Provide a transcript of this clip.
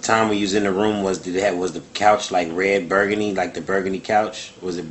time we was in the room was did it have was the couch like red burgundy like the burgundy couch? Was it